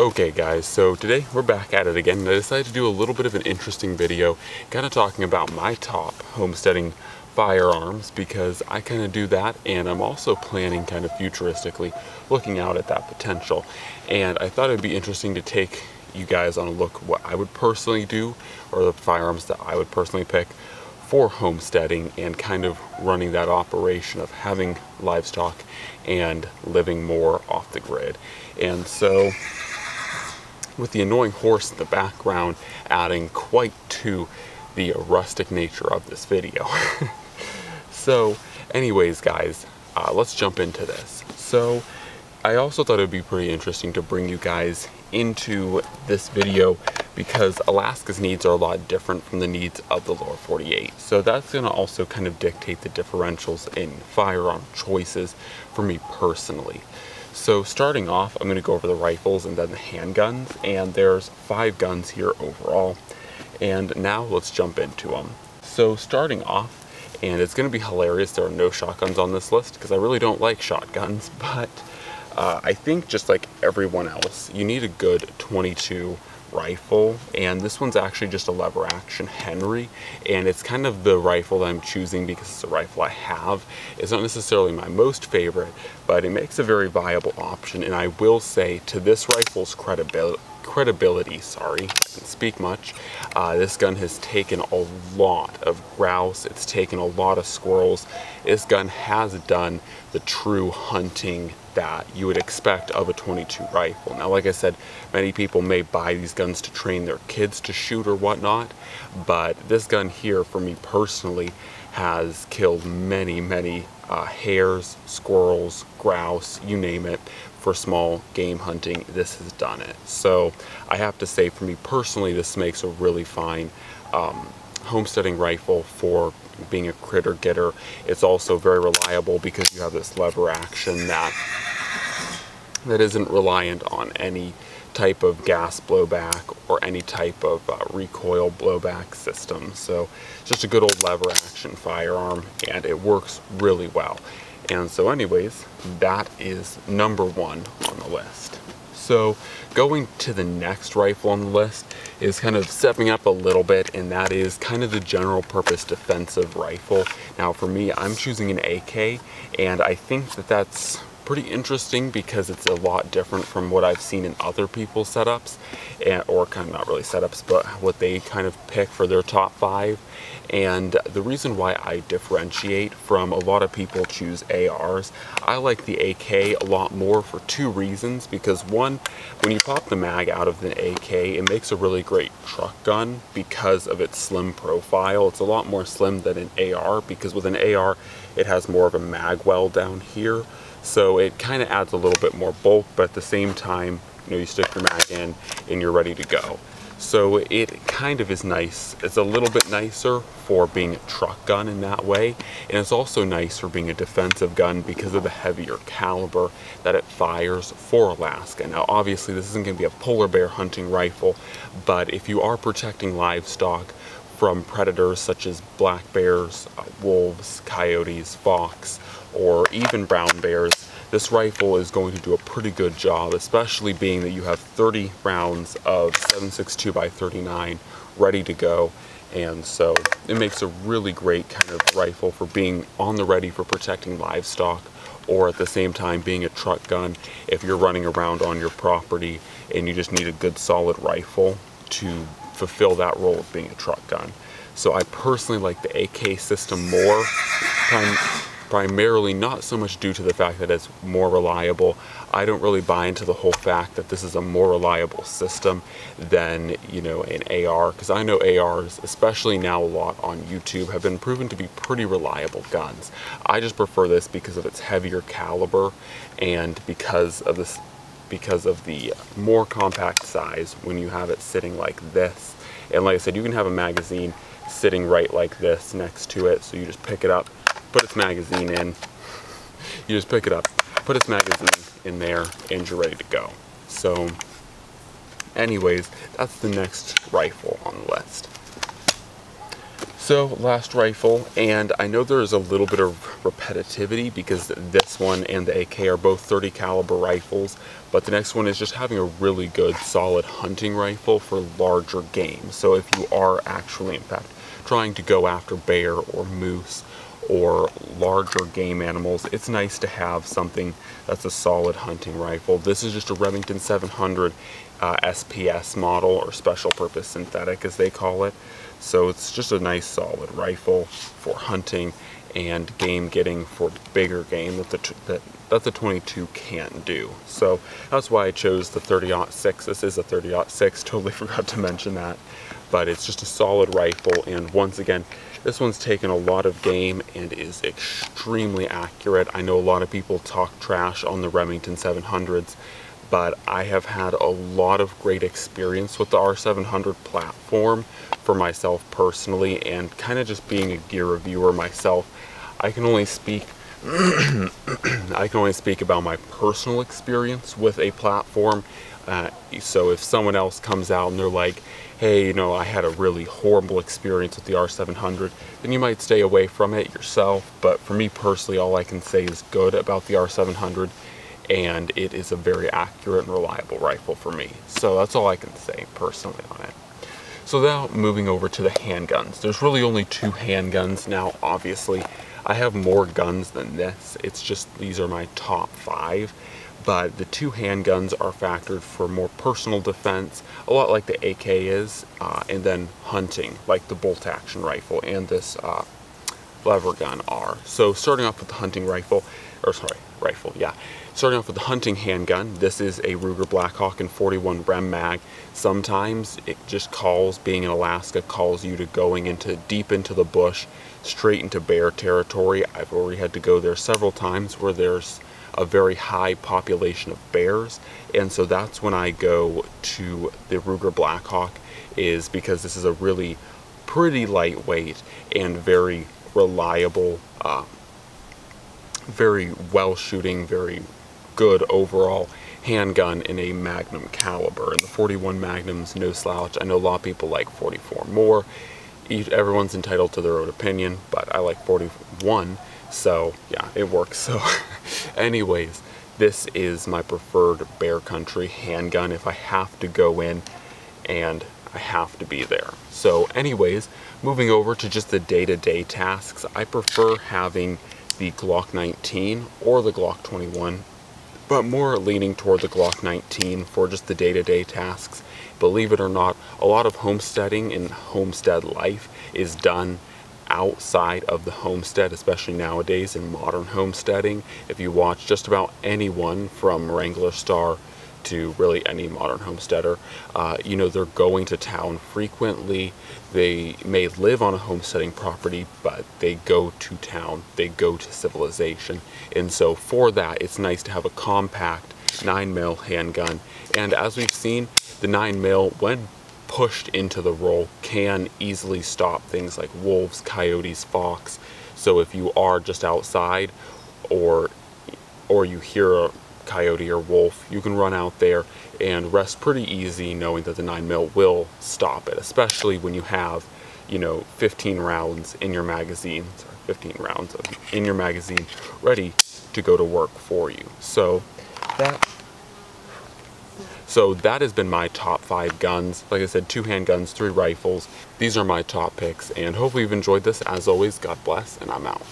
Okay guys, so today we're back at it again and I decided to do a little bit of an interesting video kind of talking about my top homesteading firearms because I kind of do that and I'm also planning kind of futuristically looking out at that potential and I thought it'd be interesting to take you guys on a look what I would personally do or the firearms that I would personally pick for homesteading and kind of running that operation of having livestock and living more off the grid. And so with the annoying horse in the background adding quite to the rustic nature of this video. so anyways guys, uh, let's jump into this. So I also thought it would be pretty interesting to bring you guys into this video because Alaska's needs are a lot different from the needs of the lower 48. So that's going to also kind of dictate the differentials in firearm choices for me personally. So starting off, I'm going to go over the rifles and then the handguns, and there's five guns here overall. And now let's jump into them. So starting off, and it's going to be hilarious, there are no shotguns on this list because I really don't like shotguns, but uh, I think just like everyone else, you need a good 22 rifle and this one's actually just a lever action Henry and it's kind of the rifle that I'm choosing because it's a rifle I have. It's not necessarily my most favorite but it makes a very viable option and I will say to this rifle's credibility credibility, sorry, I can speak much. Uh, this gun has taken a lot of grouse, it's taken a lot of squirrels. This gun has done the true hunting that you would expect of a 22 rifle. Now, like I said, many people may buy these guns to train their kids to shoot or whatnot, but this gun here, for me personally, has killed many, many uh, hares, squirrels, grouse, you name it, for small game hunting, this has done it. So I have to say, for me personally, this makes a really fine um, homesteading rifle for being a critter getter. It's also very reliable because you have this lever action that that isn't reliant on any type of gas blowback or any type of uh, recoil blowback system. So it's just a good old lever action firearm and it works really well. And so anyways, that is number one on the list. So going to the next rifle on the list is kind of stepping up a little bit and that is kind of the general purpose defensive rifle. Now for me, I'm choosing an AK and I think that that's pretty interesting because it's a lot different from what I've seen in other people's setups, and, or kind of not really setups, but what they kind of pick for their top five. And the reason why I differentiate from a lot of people choose ARs, I like the AK a lot more for two reasons. Because one, when you pop the mag out of the AK, it makes a really great truck gun because of its slim profile. It's a lot more slim than an AR because with an AR, it has more of a mag well down here. So it kind of adds a little bit more bulk, but at the same time, you know, you stick your mag in and you're ready to go. So it kind of is nice. It's a little bit nicer for being a truck gun in that way. And it's also nice for being a defensive gun because of the heavier caliber that it fires for Alaska. Now, obviously this isn't gonna be a polar bear hunting rifle, but if you are protecting livestock from predators such as black bears, uh, wolves, coyotes, fox, or even brown bears, this rifle is going to do a pretty good job, especially being that you have 30 rounds of 7.62 by 39 ready to go. And so it makes a really great kind of rifle for being on the ready for protecting livestock or at the same time being a truck gun if you're running around on your property and you just need a good solid rifle to fulfill that role of being a truck gun. So I personally like the AK system more, prim primarily not so much due to the fact that it's more reliable. I don't really buy into the whole fact that this is a more reliable system than, you know, an AR, because I know ARs, especially now a lot on YouTube, have been proven to be pretty reliable guns. I just prefer this because of its heavier caliber and because of this because of the more compact size when you have it sitting like this. And like I said, you can have a magazine sitting right like this next to it. So you just pick it up, put its magazine in. You just pick it up, put its magazine in there, and you're ready to go. So anyways, that's the next rifle on the list. So last rifle, and I know there is a little bit of repetitivity because this one and the AK are both 30 caliber rifles, but the next one is just having a really good solid hunting rifle for larger game. So if you are actually, in fact, trying to go after bear or moose or larger game animals, it's nice to have something that's a solid hunting rifle. This is just a Remington 700 uh, SPS model or special purpose synthetic as they call it. So it's just a nice solid rifle for hunting and game getting for bigger game that the, that, that the 22 can't do. So that's why I chose the 30-06. This is a 30-06, totally forgot to mention that. But it's just a solid rifle and once again, this one's taken a lot of game and is extremely accurate. I know a lot of people talk trash on the Remington 700s but I have had a lot of great experience with the R700 platform for myself personally and kind of just being a gear reviewer myself. I can only speak I can only speak about my personal experience with a platform. Uh, so if someone else comes out and they're like, hey, you know, I had a really horrible experience with the R700, then you might stay away from it yourself. But for me personally, all I can say is good about the R700 and it is a very accurate and reliable rifle for me. So that's all I can say personally on it. So now moving over to the handguns. There's really only two handguns now, obviously. I have more guns than this. It's just these are my top five. But the two handguns are factored for more personal defense, a lot like the AK is, uh, and then hunting, like the bolt action rifle and this uh, lever gun are. So starting off with the hunting rifle, or sorry, rifle, yeah. Starting off with the hunting handgun, this is a Ruger Blackhawk in 41 Rem Mag. Sometimes it just calls, being in Alaska, calls you to going into deep into the bush, straight into bear territory. I've already had to go there several times where there's a very high population of bears, and so that's when I go to the Ruger Blackhawk, is because this is a really pretty lightweight and very reliable uh, very well shooting, very good overall handgun in a Magnum caliber. And the 41 Magnum's no slouch. I know a lot of people like 44 more. Everyone's entitled to their own opinion, but I like 41. So yeah, it works. So anyways, this is my preferred bear country handgun if I have to go in and I have to be there. So anyways, moving over to just the day-to-day -day tasks, I prefer having the Glock 19 or the Glock 21, but more leaning toward the Glock 19 for just the day-to-day -day tasks. Believe it or not, a lot of homesteading and homestead life is done outside of the homestead, especially nowadays in modern homesteading. If you watch just about anyone from Wrangler Star to really any modern homesteader. Uh, you know, they're going to town frequently. They may live on a homesteading property, but they go to town, they go to civilization. And so for that, it's nice to have a compact 9 mil handgun. And as we've seen, the 9 mil, when pushed into the role, can easily stop things like wolves, coyotes, fox. So if you are just outside or or you hear a coyote or wolf, you can run out there and rest pretty easy knowing that the 9 mil will stop it, especially when you have, you know, 15 rounds in your magazine, sorry, 15 rounds in your magazine ready to go to work for you. So that so that has been my top five guns. Like I said, two handguns, three rifles. These are my top picks, and hopefully you've enjoyed this. As always, God bless, and I'm out.